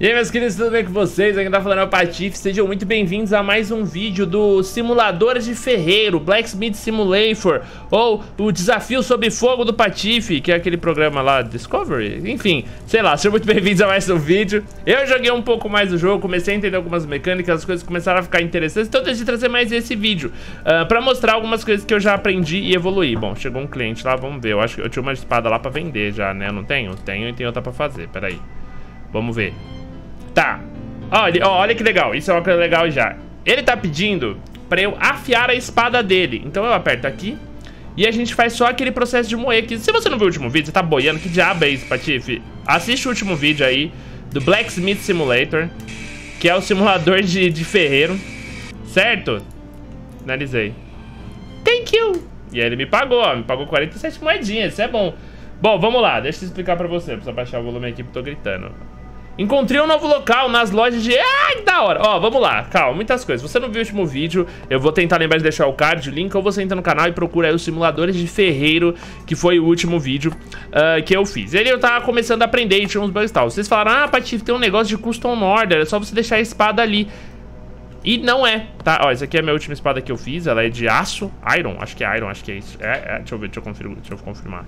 E aí meus queridos, tudo bem com vocês? Aqui tá falando é o Patife, sejam muito bem-vindos a mais um vídeo do Simuladores de Ferreiro, Blacksmith Simulator, ou o Desafio Sob Fogo do Patife, que é aquele programa lá, Discovery, enfim, sei lá, sejam muito bem-vindos a mais um vídeo. Eu joguei um pouco mais do jogo, comecei a entender algumas mecânicas, as coisas começaram a ficar interessantes, então decidi trazer mais esse vídeo, uh, pra mostrar algumas coisas que eu já aprendi e evoluí. Bom, chegou um cliente lá, vamos ver, eu acho que eu tinha uma espada lá pra vender já, né, eu não tenho? Tenho e tem outra pra fazer, peraí. Vamos ver. Tá. Olha, olha que legal. Isso é uma coisa legal já. Ele tá pedindo pra eu afiar a espada dele. Então eu aperto aqui. E a gente faz só aquele processo de moer aqui. Se você não viu o último vídeo, você tá boiando. Que diabo é isso, Patife? Assiste o último vídeo aí do Blacksmith Simulator. Que é o simulador de, de ferreiro. Certo? Finalizei. Thank you. E aí ele me pagou, ó. Me pagou 47 moedinhas. Isso é bom. Bom, vamos lá. Deixa eu explicar pra você. Preciso baixar o volume aqui porque eu tô gritando. Encontrei um novo local nas lojas de... Ai, que da hora. Ó, vamos lá. Calma, muitas coisas. Você não viu o último vídeo, eu vou tentar lembrar de deixar o card, o link, ou você entra no canal e procura aí os simuladores de ferreiro, que foi o último vídeo uh, que eu fiz. Ele eu tava começando a aprender e tinha uns bugs e tal. Vocês falaram, ah, Patife, tem um negócio de custom order, é só você deixar a espada ali. E não é, tá? Ó, essa aqui é a minha última espada que eu fiz, ela é de aço, iron, acho que é iron, acho que é isso. É, é deixa eu ver, deixa eu, confirmar, deixa eu confirmar.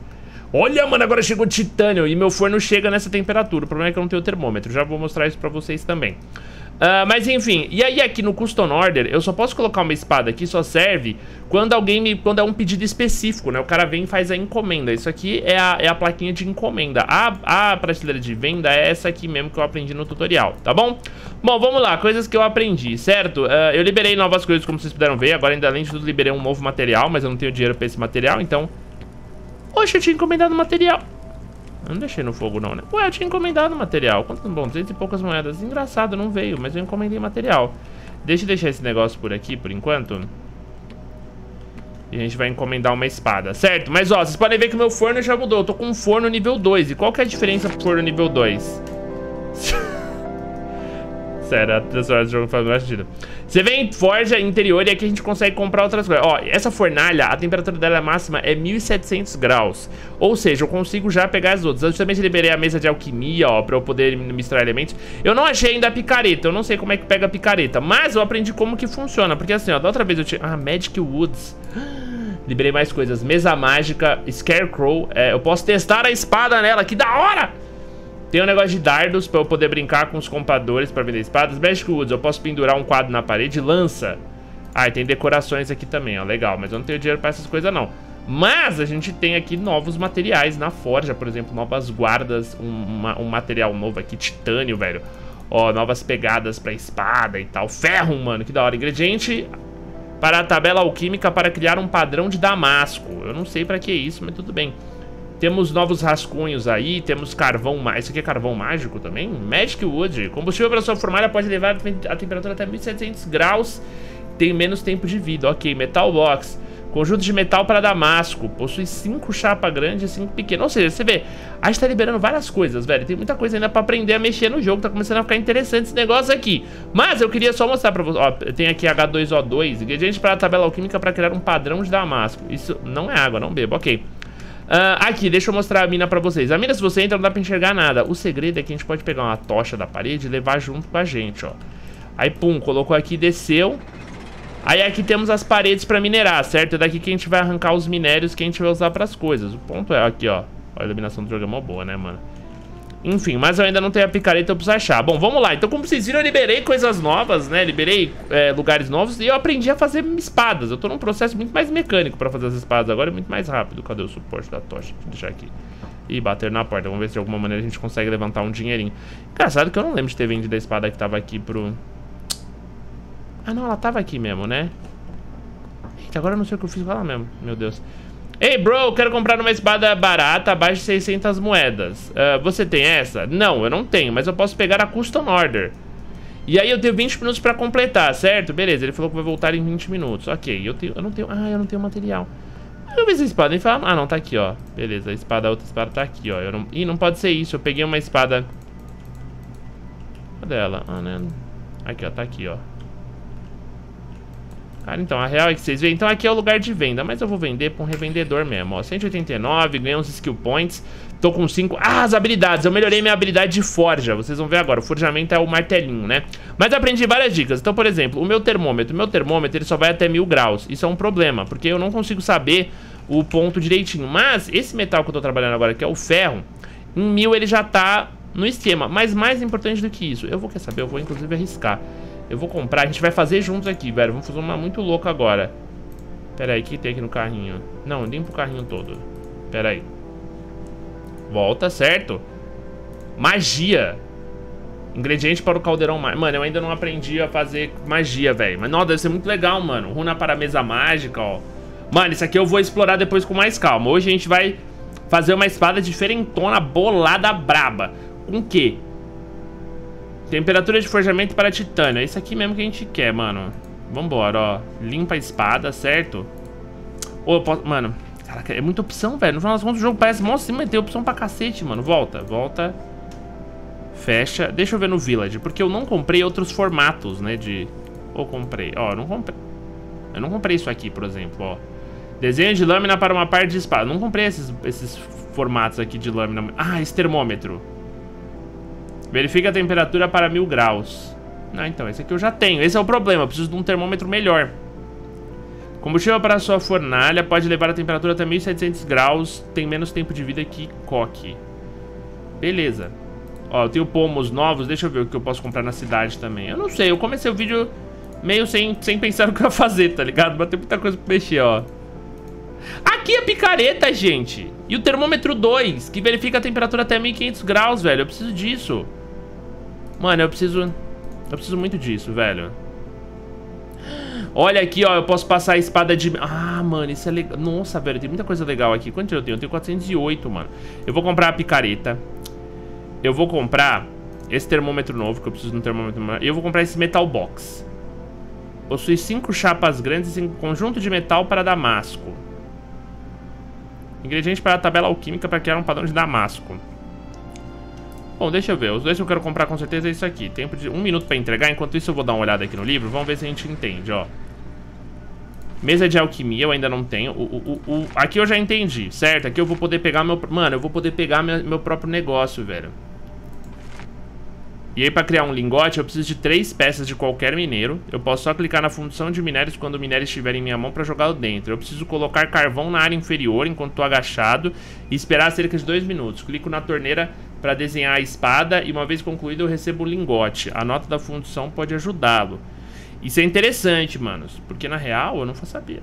Olha, mano, agora chegou titânio e meu forno chega nessa temperatura. O problema é que eu não tenho termômetro. Já vou mostrar isso pra vocês também. Uh, mas enfim, e aí aqui no Custom Order, eu só posso colocar uma espada aqui, só serve quando alguém me... Quando é um pedido específico, né? O cara vem e faz a encomenda. Isso aqui é a, é a plaquinha de encomenda. A, a prateleira de venda é essa aqui mesmo que eu aprendi no tutorial, tá bom? Bom, vamos lá, coisas que eu aprendi, certo? Uh, eu liberei novas coisas, como vocês puderam ver. Agora, ainda além de tudo, liberei um novo material, mas eu não tenho dinheiro pra esse material, então Poxa, eu tinha encomendado material. Eu não deixei no fogo não, né? Ué, eu tinha encomendado material. Quanto bom, 200 e poucas moedas. Engraçado, não veio, mas eu encomendei material. Deixa eu deixar esse negócio por aqui, por enquanto. E a gente vai encomendar uma espada, certo? Mas, ó, vocês podem ver que o meu forno já mudou. Eu tô com um forno nível 2. E qual que é a diferença pro forno nível 2? Sério, a transformação do jogo faz mais sentido. Você vem em forja interior e aqui a gente consegue comprar outras coisas. Ó, essa fornalha, a temperatura dela máxima é 1700 graus. Ou seja, eu consigo já pegar as outras. Eu também liberei a mesa de alquimia, ó, pra eu poder misturar elementos. Eu não achei ainda a picareta, eu não sei como é que pega a picareta. Mas eu aprendi como que funciona. Porque assim, ó, da outra vez eu tinha... Ah, Magic Woods... Liberei mais coisas. Mesa mágica, Scarecrow. É, eu posso testar a espada nela, que da hora! Tem um negócio de dardos pra eu poder brincar com os compradores pra vender espadas. Magic Woods, eu posso pendurar um quadro na parede. Lança. Ah, e tem decorações aqui também, ó. Legal, mas eu não tenho dinheiro pra essas coisas, não. Mas a gente tem aqui novos materiais na forja, por exemplo, novas guardas, um, uma, um material novo aqui, titânio, velho. Ó, novas pegadas pra espada e tal. Ferro, mano, que da hora. Ingrediente para a tabela alquímica para criar um padrão de damasco. Eu não sei pra que isso, mas tudo bem. Temos novos rascunhos aí, temos carvão... Isso aqui é carvão mágico também? Magic Wood. Combustível para sua formalha pode levar a temperatura até 1700 graus. Tem menos tempo de vida. Ok, Metal Box. Conjunto de metal para damasco. Possui 5 chapa grande e 5 pequenas. Ou seja, você vê, a gente tá liberando várias coisas, velho. Tem muita coisa ainda pra aprender a mexer no jogo. Tá começando a ficar interessante esse negócio aqui. Mas eu queria só mostrar pra vocês. Ó, tem aqui H2O2. Ingrediente para a tabela alquímica para criar um padrão de damasco. Isso não é água, não bebo. Ok. Uh, aqui, deixa eu mostrar a mina pra vocês. A mina, se você entra, não dá pra enxergar nada. O segredo é que a gente pode pegar uma tocha da parede e levar junto com a gente, ó. Aí, pum, colocou aqui, desceu. Aí aqui temos as paredes pra minerar, certo? É daqui que a gente vai arrancar os minérios que a gente vai usar pras coisas. O ponto é aqui, ó. A iluminação do jogo é mó boa, né, mano? Enfim, mas eu ainda não tenho a picareta, eu preciso achar. Bom, vamos lá. Então, como vocês viram, eu liberei coisas novas, né? Liberei é, lugares novos e eu aprendi a fazer espadas. Eu tô num processo muito mais mecânico pra fazer as espadas agora, é muito mais rápido. Cadê o suporte da tocha? Deixa eu deixar aqui. E bater na porta. Vamos ver se de alguma maneira a gente consegue levantar um dinheirinho. Engraçado que eu não lembro de ter vendido a espada que tava aqui pro... Ah, não, ela tava aqui mesmo, né? Eita, agora eu não sei o que eu fiz com ela mesmo. Meu Deus. Ei, bro, quero comprar uma espada barata abaixo de 600 moedas. Uh, você tem essa? Não, eu não tenho, mas eu posso pegar a custom order. E aí eu tenho 20 minutos pra completar, certo? Beleza, ele falou que vai voltar em 20 minutos. Ok, eu, tenho, eu não tenho... Ah, eu não tenho material. Eu vi essa espada e fala... Ah, não, tá aqui, ó. Beleza, a espada, a outra espada tá aqui, ó. Eu não... Ih, não pode ser isso. Eu peguei uma espada... Cadê ela? Ah, né? Aqui, ó, tá aqui, ó. Cara, então, a real é que vocês veem. Então aqui é o lugar de venda, mas eu vou vender pra um revendedor mesmo, ó. 189, ganhei uns skill points. Tô com 5. Ah, as habilidades. Eu melhorei minha habilidade de forja. Vocês vão ver agora. O forjamento é o martelinho, né? Mas aprendi várias dicas. Então, por exemplo, o meu termômetro. O meu termômetro, ele só vai até mil graus. Isso é um problema, porque eu não consigo saber o ponto direitinho. Mas esse metal que eu tô trabalhando agora, que é o ferro, em mil ele já tá no esquema. Mas mais importante do que isso, eu vou, quer saber, eu vou inclusive arriscar. Eu vou comprar, a gente vai fazer juntos aqui, velho. Vamos fazer uma muito louca agora. Pera aí, o que tem aqui no carrinho? Não, limpa o carrinho todo. Pera aí. Volta, certo? Magia. Ingrediente para o caldeirão Mano, eu ainda não aprendi a fazer magia, velho. Mas, nossa, deve ser muito legal, mano. Runa para a mesa mágica, ó. Mano, isso aqui eu vou explorar depois com mais calma. Hoje a gente vai fazer uma espada diferentona, bolada, braba. Com o quê? Temperatura de forjamento para titânio. É isso aqui mesmo que a gente quer, mano. Vambora, ó. Limpa a espada, certo? Ou eu posso... Mano, caraca, é muita opção, velho. No final das contas, o jogo parece mó mas tem opção pra cacete, mano. Volta, volta. Fecha. Deixa eu ver no Village, porque eu não comprei outros formatos, né, de... Ou comprei. Ó, não comprei... Eu não comprei isso aqui, por exemplo, ó. Desenho de lâmina para uma parte de espada. Não comprei esses, esses formatos aqui de lâmina. Ah, esse termômetro. Verifique a temperatura para mil graus. Não, então, esse aqui eu já tenho. Esse é o problema, eu preciso de um termômetro melhor. Combustível para sua fornalha pode levar a temperatura até 1700 graus. Tem menos tempo de vida que coque. Beleza. Ó, eu tenho pomos novos. Deixa eu ver o que eu posso comprar na cidade também. Eu não sei, eu comecei o vídeo meio sem, sem pensar no que eu ia fazer, tá ligado? Mas tem muita coisa pra mexer, ó. Aqui a picareta, gente. E o termômetro 2, que verifica a temperatura até 1500 graus, velho. Eu preciso disso. Mano, eu preciso... Eu preciso muito disso, velho. Olha aqui, ó, eu posso passar a espada de... Ah, mano, isso é legal. Nossa, velho, tem muita coisa legal aqui. Quanto eu tenho? Eu tenho 408, mano. Eu vou comprar a picareta. Eu vou comprar esse termômetro novo, que eu preciso de um termômetro... E eu vou comprar esse metal box. Possui cinco chapas grandes em conjunto de metal para damasco. Ingrediente para a tabela alquímica para criar um padrão de damasco. Bom, deixa eu ver. Os dois que eu quero comprar com certeza é isso aqui. Tempo de um minuto pra entregar. Enquanto isso eu vou dar uma olhada aqui no livro. Vamos ver se a gente entende, ó. Mesa de alquimia eu ainda não tenho. O, o, o, aqui eu já entendi, certo? Aqui eu vou poder pegar meu... Mano, eu vou poder pegar meu, meu próprio negócio, velho. E aí, para criar um lingote, eu preciso de três peças de qualquer mineiro. Eu posso só clicar na função de minérios quando o minério estiver em minha mão para jogá-lo dentro. Eu preciso colocar carvão na área inferior enquanto estou agachado e esperar cerca de dois minutos. Clico na torneira para desenhar a espada e uma vez concluído eu recebo o lingote. A nota da função pode ajudá-lo. Isso é interessante, manos, porque na real eu não vou saber.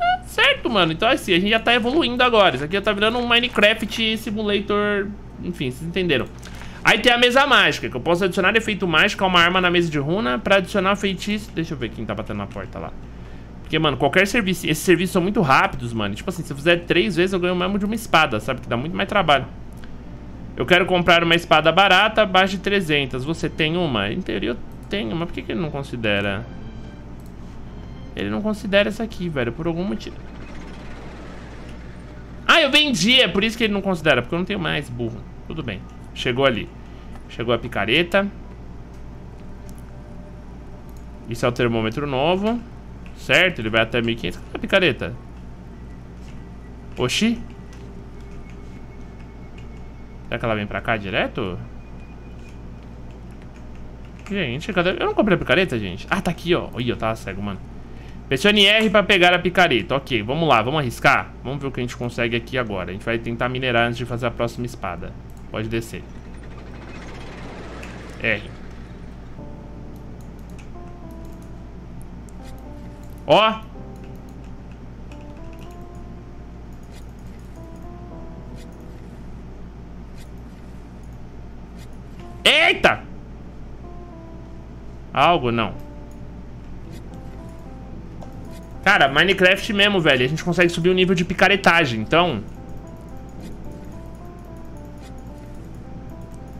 É, certo, mano. Então assim, a gente já tá evoluindo agora. Isso aqui já tá virando um Minecraft Simulator... Enfim, vocês entenderam. Aí tem a mesa mágica, que eu posso adicionar efeito mágico a uma arma na mesa de runa pra adicionar feitiço... Deixa eu ver quem tá batendo na porta lá. Porque, mano, qualquer serviço... Esses serviços são muito rápidos, mano. Tipo assim, se eu fizer três vezes, eu ganho o mesmo de uma espada, sabe? Que dá muito mais trabalho. Eu quero comprar uma espada barata, abaixo de 300. Você tem uma? Em teoria eu tenho, mas por que, que ele não considera? Ele não considera essa aqui, velho, por algum motivo. Ah, eu vendi, é por isso que ele não considera, porque eu não tenho mais, burro. Tudo bem. Chegou ali. Chegou a picareta. Isso é o termômetro novo. Certo? Ele vai até 1500. Cadê a picareta? Oxi. Será que ela vem pra cá direto? Gente, cadê? Eu não comprei a picareta, gente. Ah, tá aqui, ó. Ih, eu tava cego, mano. Pressione R pra pegar a picareta. Ok, vamos lá, vamos arriscar. Vamos ver o que a gente consegue aqui agora. A gente vai tentar minerar antes de fazer a próxima espada. Pode descer. R. Ó. Eita! Algo, não. Cara, Minecraft mesmo, velho. A gente consegue subir o nível de picaretagem, então...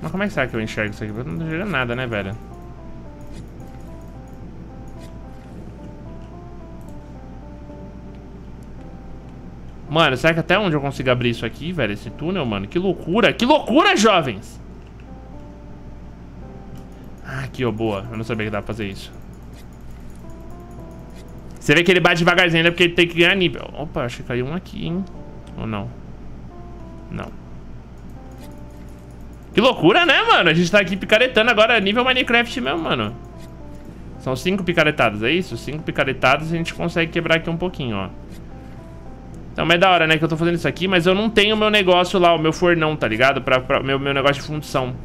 Mas como é que será que eu enxergo isso aqui? Eu não tô enxergando nada, né, velho? Mano, será que até onde eu consigo abrir isso aqui, velho? Esse túnel, mano? Que loucura! Que loucura, jovens! Aqui, ó, boa. Eu não sabia que dava pra fazer isso. Você vê que ele bate devagarzinho ainda porque ele tem que ganhar nível. Opa, acho que caiu um aqui, hein? Ou não? Não. Que loucura, né, mano? A gente tá aqui picaretando agora nível Minecraft mesmo, mano. São cinco picaretadas, é isso? Cinco picaretadas e a gente consegue quebrar aqui um pouquinho, ó. Então, mas é da hora, né, que eu tô fazendo isso aqui, mas eu não tenho meu negócio lá, o meu fornão, tá ligado? Pra, pra meu, meu negócio de fundição.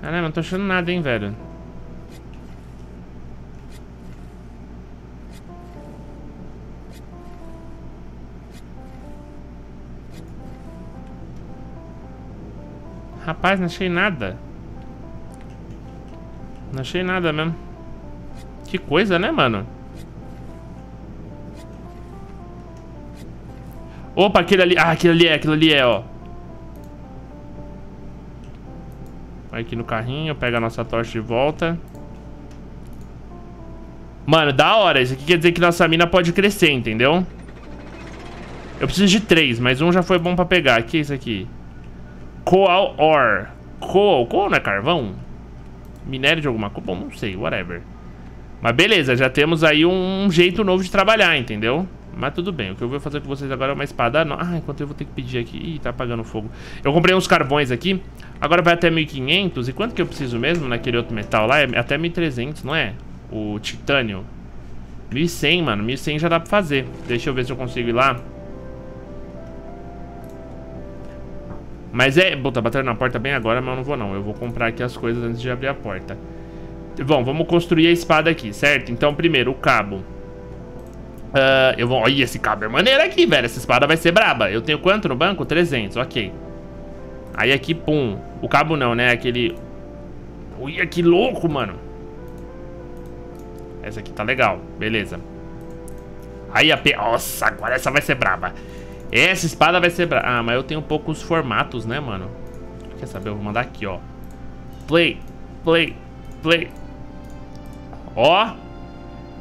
Caramba, não tô achando nada, hein, velho. Rapaz, não achei nada. Não achei nada mesmo. Que coisa, né, mano? Opa, aquele ali. Ah, aquele ali é, aquele ali é, ó. Aqui no carrinho, pega a nossa tocha de volta. Mano, da hora. Isso aqui quer dizer que nossa mina pode crescer, entendeu? Eu preciso de três, mas um já foi bom pra pegar. O que é isso aqui? Coal Ore. Coal. Coal não é carvão? Minério de alguma coisa? Bom, não sei, whatever. Mas beleza, já temos aí um jeito novo de trabalhar, entendeu? Mas tudo bem, o que eu vou fazer com vocês agora é uma espada. Ah, enquanto eu vou ter que pedir aqui... Ih, tá apagando fogo Eu comprei uns carvões aqui Agora vai até 1500 E quanto que eu preciso mesmo naquele outro metal lá? É até 1300, não é? O titânio 1100, mano 1100 já dá pra fazer Deixa eu ver se eu consigo ir lá Mas é... Puta, bateram na porta bem agora, mas eu não vou não. Eu vou comprar aqui as coisas antes de abrir a porta. Bom, vamos construir a espada aqui, certo? Então, primeiro, o cabo. Uh, eu vou... Olha, esse cabo é maneiro aqui, velho. Essa espada vai ser braba. Eu tenho quanto no banco? 300, ok. Aí aqui, pum. O cabo não, né? Aquele... Olha, que louco, mano. Essa aqui tá legal. Beleza. Aí a P... Nossa, agora essa vai ser braba. Essa espada vai ser... Ah, mas eu tenho poucos formatos, né, mano? Quer saber? Eu vou mandar aqui, ó. Play, play, play. Ó.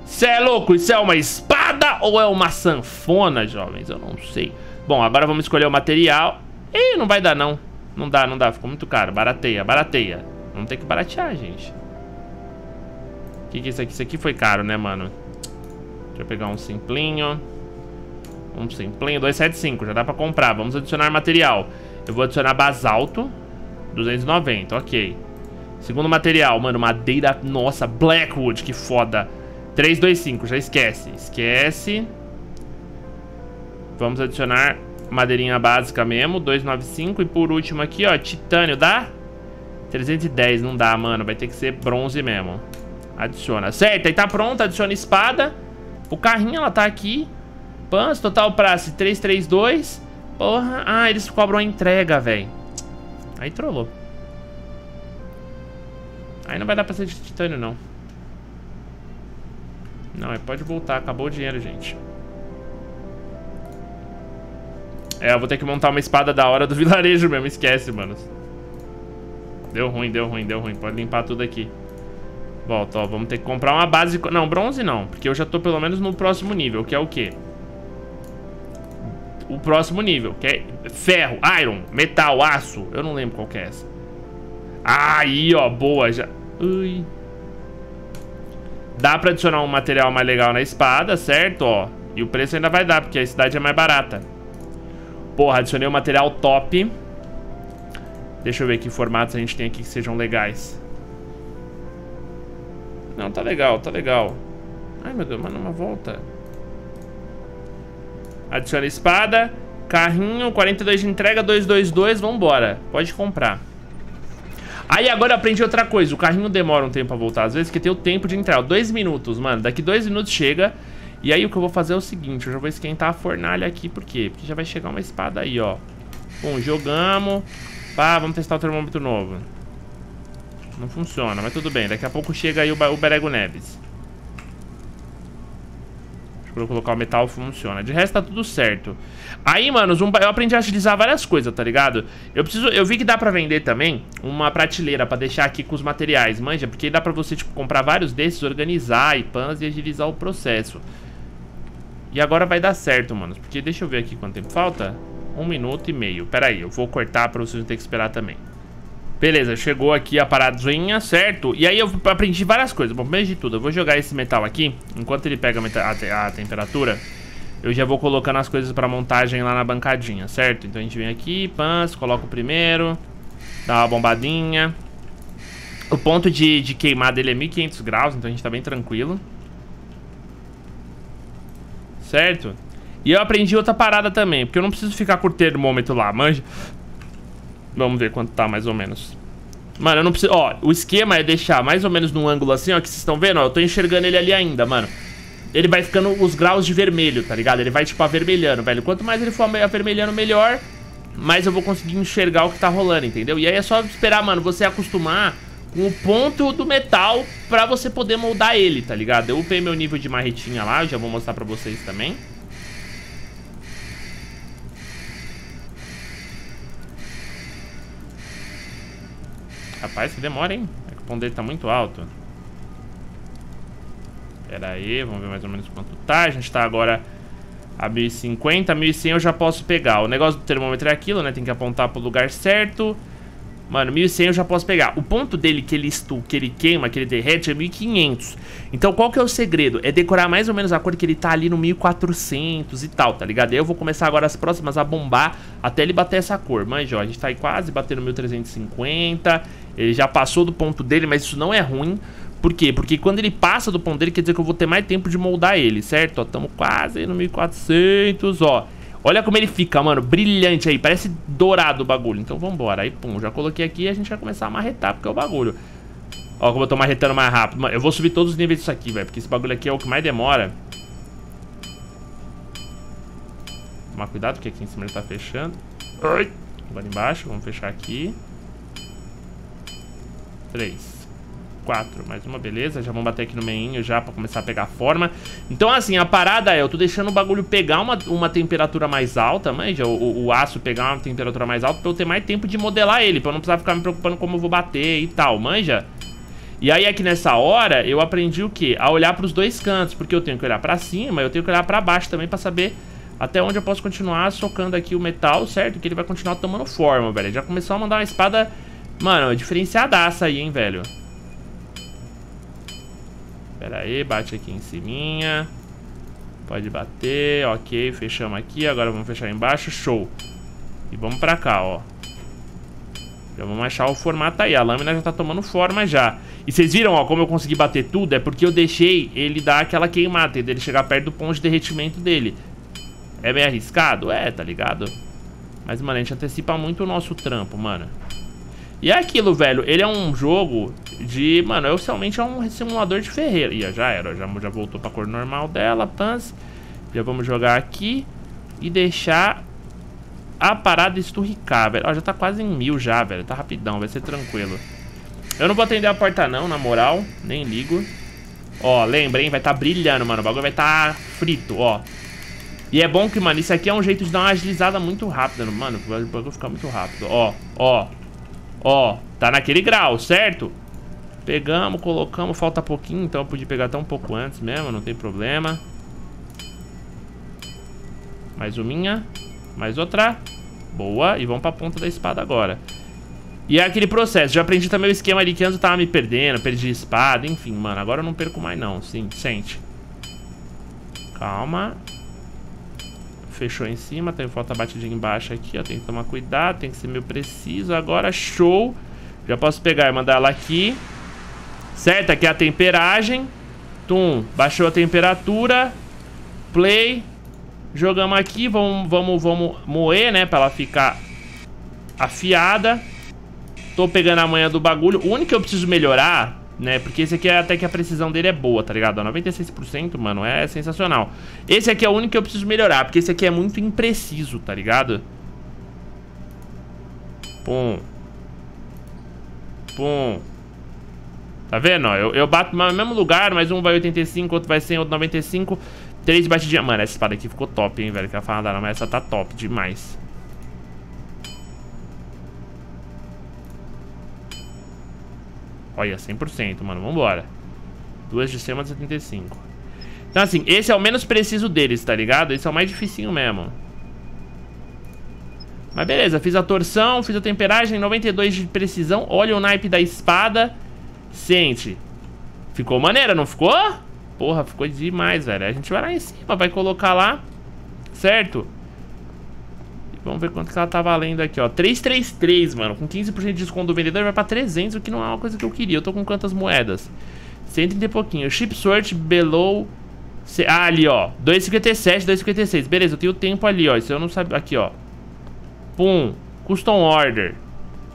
Cê é louco? Isso é uma espada ou é uma sanfona, jovens? Eu não sei. Bom, agora vamos escolher o material. Ih, não vai dar, não. Não dá, não dá. Ficou muito caro. Barateia, barateia. Vamos ter que baratear, gente. O que, que é isso aqui? Isso aqui foi caro, né, mano? Deixa eu pegar um simplinho. Um simplinho, 275, já dá pra comprar. Vamos adicionar material. Eu vou adicionar basalto, 290, ok. Segundo material, mano, madeira, nossa, Blackwood, que foda. 325, já esquece. Esquece. Vamos adicionar madeirinha básica mesmo, 295. E por último aqui, ó, titânio, dá? 310, não dá, mano. Vai ter que ser bronze mesmo. Adiciona. Certo, aí tá pronto, adiciona espada. O carrinho, ela tá aqui. Pans, total prazo 332. Porra. Ah, eles cobram a entrega, velho. Aí trollou. Aí não vai dar pra ser de titânio, não. Não, é, pode voltar. Acabou o dinheiro, gente. É, eu vou ter que montar uma espada da hora do vilarejo mesmo. Esquece, mano. Deu ruim, deu ruim, deu ruim. Pode limpar tudo aqui. Volta, ó. Vamos ter que comprar uma base... Não, bronze não. Porque eu já tô pelo menos no próximo nível, que é o quê? o próximo nível, que é ferro, iron, metal, aço. Eu não lembro qual que é essa. Aí, ó, boa, já... Ui. Dá pra adicionar um material mais legal na espada, certo, ó. E o preço ainda vai dar, porque a cidade é mais barata. Porra, adicionei um material top. Deixa eu ver que formatos a gente tem aqui que sejam legais. Não, tá legal, tá legal. Ai, meu Deus, mas numa volta. Adiciona espada. Carrinho, 42 de entrega, 222, vambora. Pode comprar. Aí agora eu aprendi outra coisa. O carrinho demora um tempo pra voltar. Às vezes que tem o tempo de entrega. Dois minutos, mano. Daqui dois minutos chega. E aí o que eu vou fazer é o seguinte. Eu já vou esquentar a fornalha aqui. Por quê? Porque já vai chegar uma espada aí, ó. Bom, jogamos. Pá, vamos testar o termômetro novo. Não funciona, mas tudo bem. Daqui a pouco chega aí o, o Berego Neves. Pra eu colocar o metal funciona. De resto tá tudo certo. Aí, mano, eu aprendi a agilizar várias coisas, tá ligado? Eu preciso, eu vi que dá pra vender também uma prateleira pra deixar aqui com os materiais, manja? Porque dá pra você, tipo, comprar vários desses, organizar e pans e agilizar o processo. E agora vai dar certo, mano. Porque deixa eu ver aqui quanto tempo falta. Um minuto e meio. Pera aí, eu vou cortar pra vocês não terem que esperar também. Beleza, chegou aqui a paradinha, certo? E aí eu aprendi várias coisas. Bom, primeiro de tudo, eu vou jogar esse metal aqui. Enquanto ele pega a, a, a temperatura, eu já vou colocando as coisas pra montagem lá na bancadinha, certo? Então a gente vem aqui, pans, coloca o primeiro. Dá uma bombadinha. O ponto de, de queimar dele é 1500 graus, então a gente tá bem tranquilo. Certo? E eu aprendi outra parada também, porque eu não preciso ficar com o termômetro lá, manja. Vamos ver quanto tá mais ou menos. Mano, eu não preciso... Ó, o esquema é deixar mais ou menos num ângulo assim, ó, que vocês estão vendo, ó. Eu tô enxergando ele ali ainda, mano. Ele vai ficando os graus de vermelho, tá ligado? Ele vai, tipo, avermelhando, velho. Quanto mais ele for avermelhando, melhor. Mais eu vou conseguir enxergar o que tá rolando, entendeu? E aí é só esperar, mano, você acostumar com o ponto do metal pra você poder moldar ele, tá ligado? Eu upei meu nível de marretinha lá, já vou mostrar pra vocês também. Rapaz, que demora, hein? É que o pão dele tá muito alto. Pera aí, vamos ver mais ou menos quanto tá. A gente tá agora a 1050, 1100 eu já posso pegar. O negócio do termômetro é aquilo, né? Tem que apontar pro lugar certo. Mano, 1100 eu já posso pegar. O ponto dele que ele estu, que ele queima, que ele derrete é 1500. Então qual que é o segredo? É decorar mais ou menos a cor que ele tá ali no 1400 e tal, tá ligado? Aí eu vou começar agora as próximas a bombar até ele bater essa cor. Mas, ó, a gente tá aí quase batendo 1350. Ele já passou do ponto dele, mas isso não é ruim. Por quê? Porque quando ele passa do ponto dele, quer dizer que eu vou ter mais tempo de moldar ele, certo? Ó, tamo quase no 1400, ó. Olha como ele fica, mano, brilhante aí, parece dourado o bagulho. Então vambora, aí pum, já coloquei aqui e a gente vai começar a marretar, porque é o bagulho. Ó, como eu tô marretando mais rápido. Mano, eu vou subir todos os níveis disso aqui, velho, porque esse bagulho aqui é o que mais demora. Tomar cuidado, porque aqui em cima ele tá fechando. Ai. Agora embaixo, vamos fechar aqui. Três. 4, mais uma, beleza Já vamos bater aqui no meinho já pra começar a pegar forma Então assim, a parada é, eu tô deixando o bagulho pegar uma, uma temperatura mais alta Manja, o, o aço pegar uma temperatura mais alta Pra eu ter mais tempo de modelar ele Pra eu não precisar ficar me preocupando como eu vou bater e tal, manja e aí aqui nessa hora eu aprendi o que? A olhar pros dois cantos Porque eu tenho que olhar pra cima Eu tenho que olhar pra baixo também pra saber até onde eu posso continuar socando aqui o metal, certo? Que ele vai continuar tomando forma, velho Já começou a mandar uma espada, mano, diferenciadaça aí, hein, velho Pera aí, bate aqui em cima. Pode bater, ok, fechamos aqui. Agora vamos fechar embaixo, show. E vamos pra cá, ó. Já vamos achar o formato aí. A lâmina já tá tomando forma já. E vocês viram, ó, como eu consegui bater tudo? É porque eu deixei ele dar aquela queimada, ele chegar perto do ponto de derretimento dele. É bem arriscado? É, tá ligado? Mas, mano, a gente antecipa muito o nosso trampo, mano. E é aquilo, velho. Ele é um jogo de... Mano, oficialmente é um simulador de ferreira. Ih, já era. Já, já voltou pra cor normal dela. Pans. Já vamos jogar aqui. E deixar a parada esturricar, velho. Ó, já tá quase em mil já, velho. Tá rapidão, vai ser tranquilo. Eu não vou atender a porta não, na moral. Nem ligo. Ó, lembra, hein? Vai tá brilhando, mano. O bagulho vai tá frito, ó. E é bom que, mano, isso aqui é um jeito de dar uma agilizada muito rápida, mano. O bagulho ficar muito rápido. Ó, ó. Ó, tá naquele grau, certo? Pegamos, colocamos, falta pouquinho, então eu podia pegar até um pouco antes mesmo, não tem problema. Mais uma, mais outra. Boa, e vamos pra ponta da espada agora. E é aquele processo, já aprendi também o esquema ali que antes eu tava me perdendo, perdi espada, enfim, mano, agora eu não perco mais não, sim, sente. Calma. Fechou em cima, tem falta batidinha embaixo aqui, ó. Tem que tomar cuidado, tem que ser meio preciso. Agora, show. Já posso pegar e mandar ela aqui. Certo, aqui é a temperagem. Tum, baixou a temperatura. Play. Jogamos aqui, vamos, vamos, vamos moer, né? Pra ela ficar afiada. Tô pegando a manha do bagulho. O único que eu preciso melhorar né? Porque esse aqui é, até que a precisão dele é boa, tá ligado? 96%, mano, é sensacional. Esse aqui é o único que eu preciso melhorar, porque esse aqui é muito impreciso, tá ligado? Pum. Pum. Tá vendo? Eu, eu bato no mesmo lugar, mas um vai 85, outro vai 100, outro 95. Três batidinhas. Mano, essa espada aqui ficou top, hein, velho. Que falar nada, mas essa tá top demais. Olha, 100%, mano. Vambora. Duas de de 75. Então, assim, esse é o menos preciso deles, tá ligado? Esse é o mais dificinho mesmo. Mas beleza, fiz a torção, fiz a temperagem, 92 de precisão. Olha o naipe da espada. Sente. Ficou maneira, não ficou? Porra, ficou demais, velho. A gente vai lá em cima, vai colocar lá. Certo? Vamos ver quanto que ela tá valendo aqui, ó. 333, mano. Com 15% de desconto do vendedor vai pra 300, o que não é uma coisa que eu queria. Eu tô com quantas moedas? 130 e pouquinho. Chip sort below... Ah, ali, ó. 2,57, 2,56. Beleza, eu tenho tempo ali, ó. Isso eu não sabia. Aqui, ó. Pum. Custom order.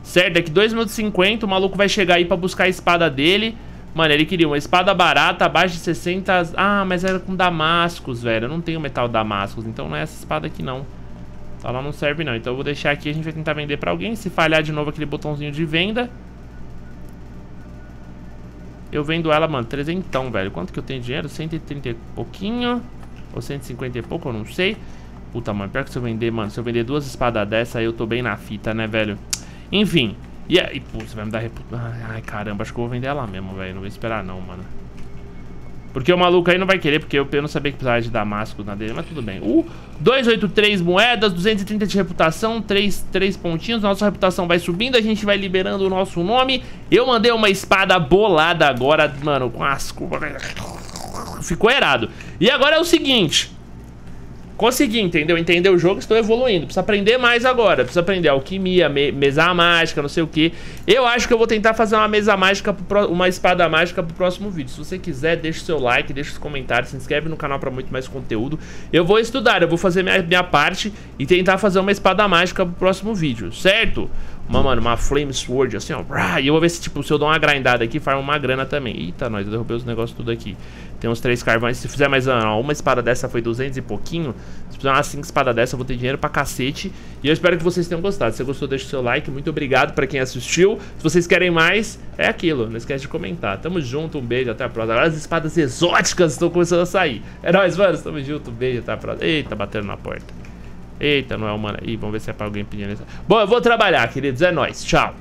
Certo? Daqui 2 minutos e 50 o maluco vai chegar aí pra buscar a espada dele. Mano, ele queria uma espada barata, abaixo de 60... Ah, mas era com damascos, velho. Eu não tenho metal damascos, então não é essa espada aqui, não. Tá lá não serve, não. Então eu vou deixar aqui, a gente vai tentar vender pra alguém. Se falhar de novo aquele botãozinho de venda... Eu vendo ela, mano, trezentão, velho. Quanto que eu tenho de dinheiro? 130 e pouquinho. Ou 150 e pouco, eu não sei. Puta, mano, pior que se eu vender, mano, se eu vender duas espadas dessa, aí eu tô bem na fita, né, velho? Enfim, e aí, pô, você vai me dar reputação. Ai, caramba, acho que eu vou vender ela mesmo, velho. Não vou esperar não, mano. Porque o maluco aí não vai querer, porque eu, eu não sabia que precisava de damasco na dele, mas tudo bem. Uh, 283 moedas, 230 de reputação, 3, 3 pontinhos. Nossa reputação vai subindo, a gente vai liberando o nosso nome. Eu mandei uma espada bolada agora, mano, com as... Ficou errado. E agora é o seguinte... Consegui, entendeu? Entender o jogo, estou evoluindo. Precisa aprender mais agora. Precisa aprender alquimia, me mesa mágica, não sei o que. Eu acho que eu vou tentar fazer uma mesa mágica, uma espada mágica pro próximo vídeo. Se você quiser, deixa o seu like, deixa os comentários, se inscreve no canal para muito mais conteúdo. Eu vou estudar, eu vou fazer minha, minha parte e tentar fazer uma espada mágica pro próximo vídeo, certo? Uma, mano, uma Flame Sword, assim, ó. E eu vou ver se, tipo, se eu dou uma grindada aqui, farma uma grana também. Eita, nós, eu derrubei os negócios tudo aqui. Tem uns três carvões. Se fizer mais uma espada dessa foi 200 e pouquinho. Se fizer umas 5 espadas dessa, eu vou ter dinheiro pra cacete. E eu espero que vocês tenham gostado. Se você gostou, deixa o seu like. Muito obrigado pra quem assistiu. Se vocês querem mais, é aquilo. Não esquece de comentar. Tamo junto, um beijo, até a próxima. Agora as espadas exóticas estão começando a sair. É nóis, mano. Tamo junto, um beijo, até a próxima. Eita, batendo na porta. Eita, não é humana. Ih, vamos ver se é pra alguém isso. Bom, eu vou trabalhar, queridos. É nóis. Tchau.